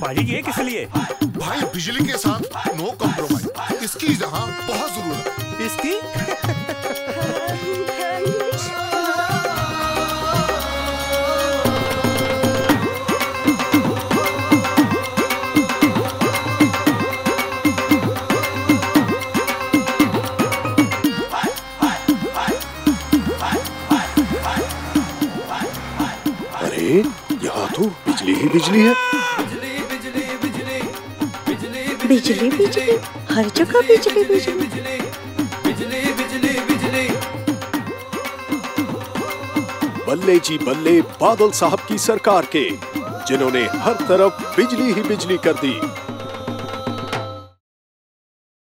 बाजी ये किस लिए? भाई बिजली के साथ नो कॉम्प्रोमाइज इसकी जहाँ बहुत ज़रूरत है। इसकी? अरे यहाँ तो बिजली ही बिजली है। बिजली बिजली। हर जगह बिजली बिजली। बल्ले जी बल्ले बादल साहब की सरकार के, जिन्होंने हर तरफ़ बिजली ही बिजली कर दी।